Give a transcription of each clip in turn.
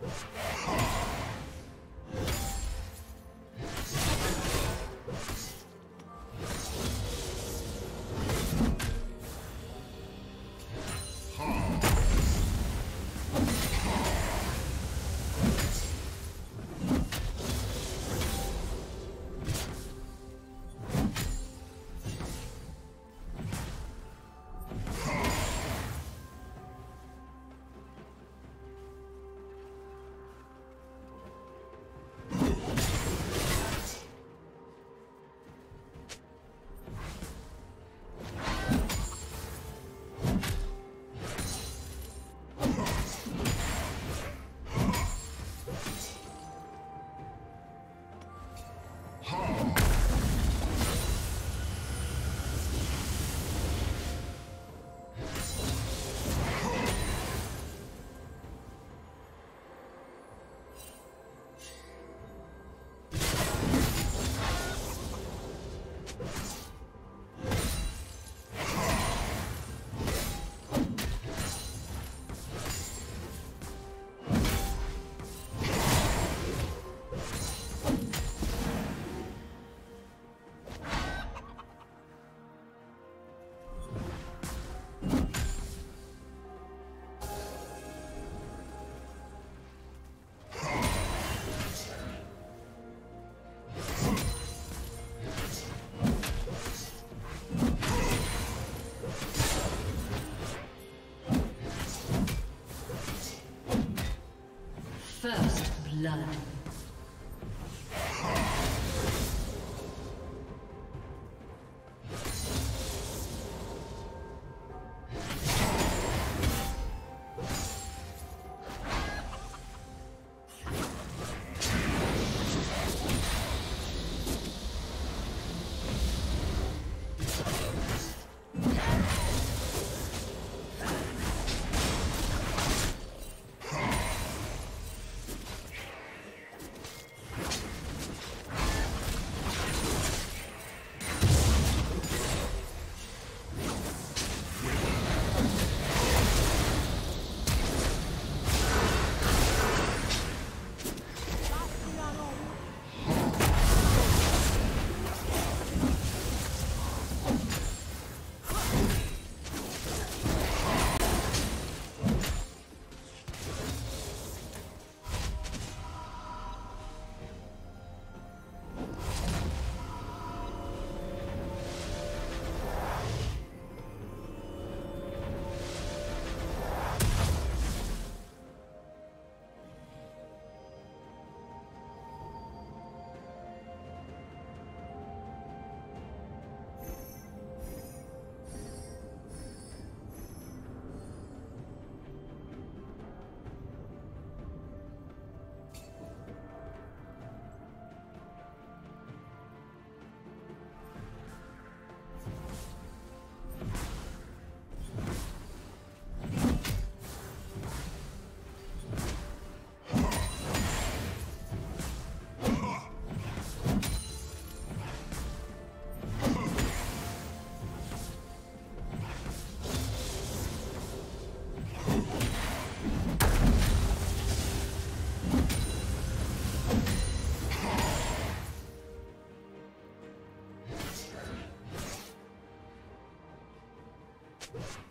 First blood. you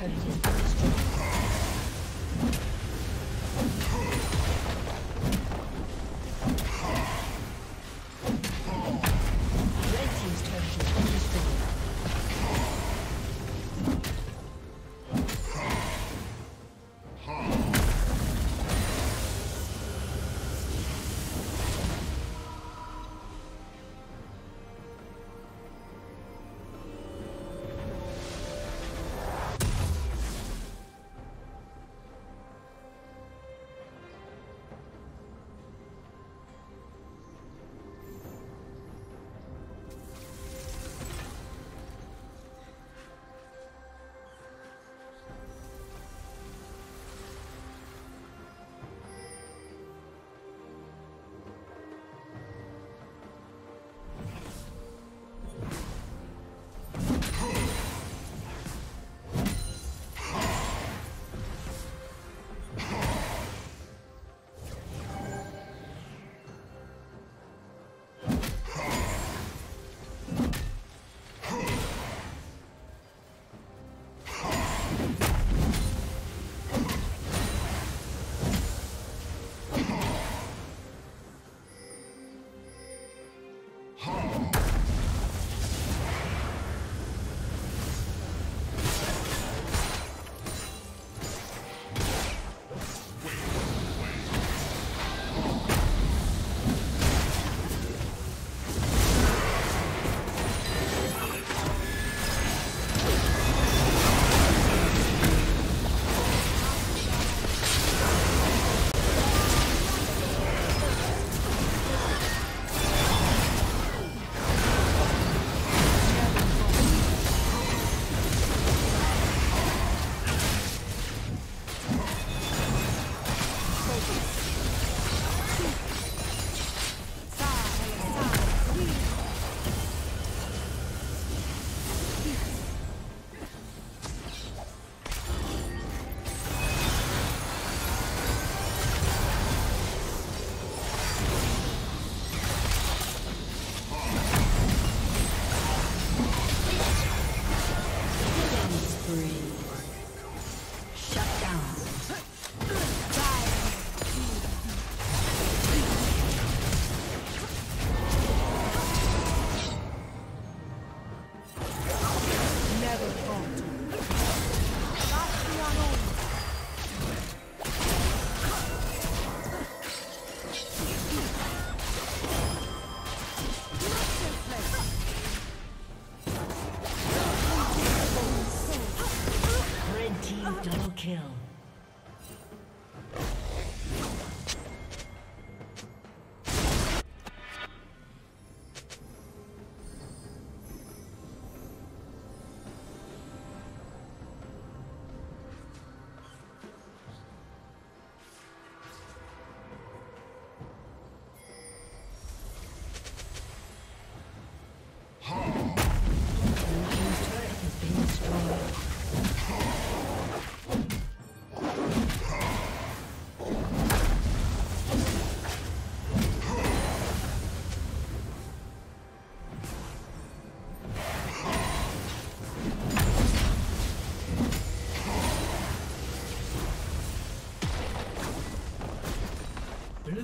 turret Very important. Bastian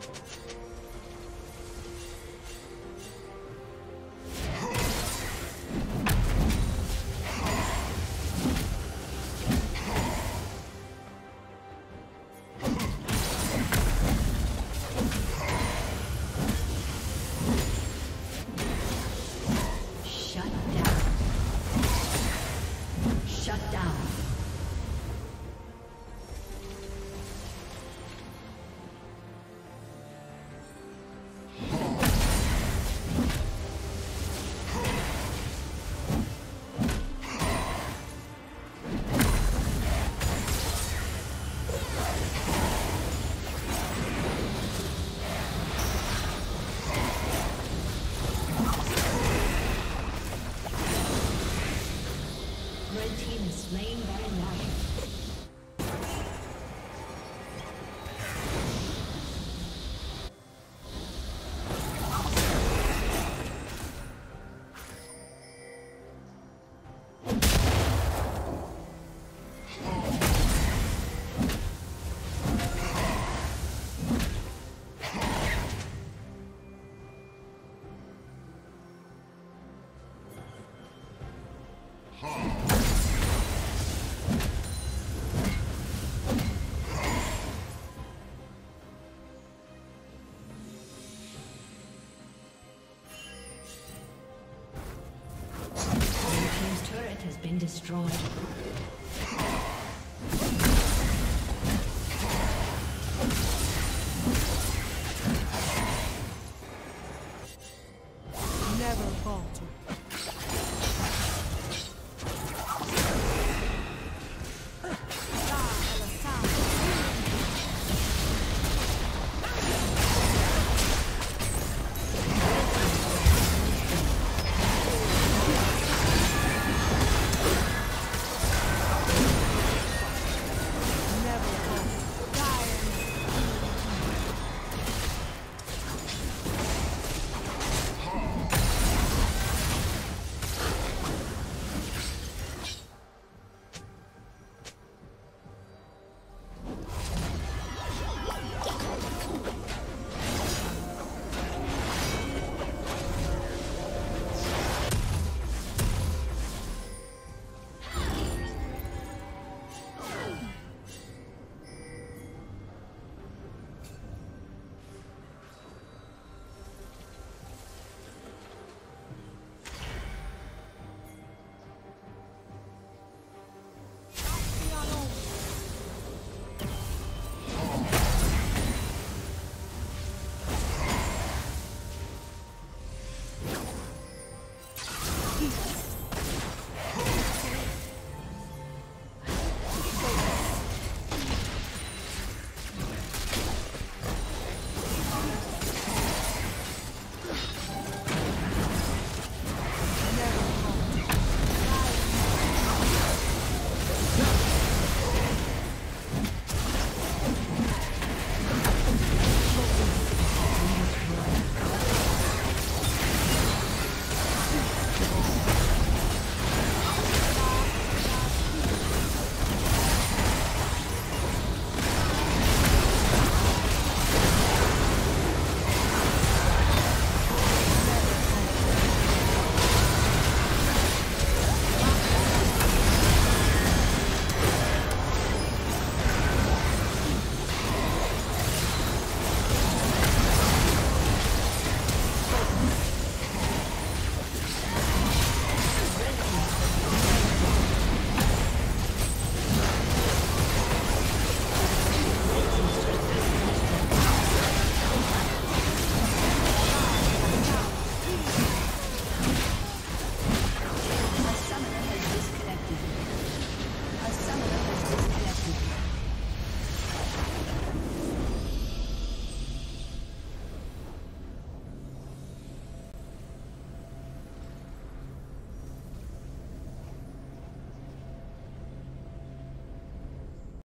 Destroyed.